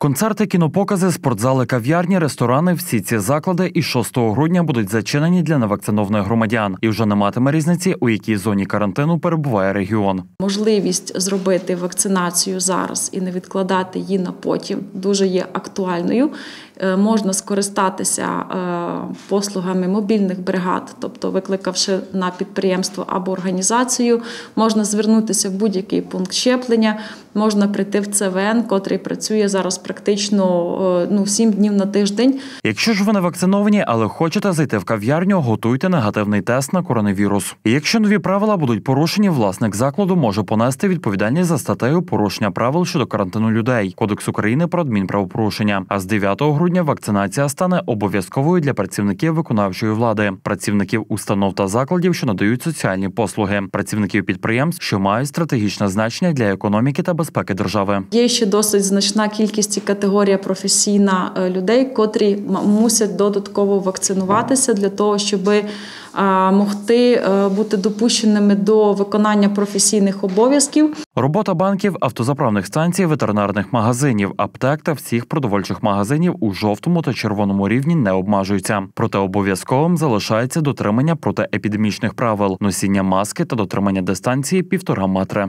Концерти, кінопокази, спортзали, кав'ярні, ресторани всі ці заклади із 6 грудня будуть зачинені для невакцинованих громадян, і вже не матиме різниці, у якій зоні карантину перебуває регіон. Можливість зробити вакцинацію зараз і не відкладати її на потім дуже є актуальною. Е, Можна скористатися е, послугами мобільних бригад, тобто викликавши на підприємство або організацію, можна звернутися в будь-який пункт щеплення, можна прийти в ЦВН, котрий працює зараз практично е, ну, 7 днів на тиждень. Якщо ж ви не вакциновані, але хочете зайти в кав'ярню, готуйте негативний тест на коронавірус. І якщо нові правила будуть порушені, власник закладу може понести відповідальність за статтею порушення правил щодо карантину людей Кодекс України про адмінправопорушення. А з 9 грудня вакцинація стане обов'язковою для працівників виконавчої влади, працівників установ та закладів, що надають соціальні послуги, працівників підприємств, що мають стратегічне значення для економіки та безпеки держави. Є ще досить значна кількість і категорія професійна е, людей, котрі мусять додатково вакцинуватися для того, щоб могти е, бути допущеними до виконання професійних обов'язків. Робота банків, автозаправних станцій, ветеринарних магазинів, аптек та всіх продовольчих магазинів у жовтому та червоному рівні не обмежуються. Проте обов'язковим залишається дотримання протиепідемічних правил, носіння маски та дотримання дистанції півтора метри.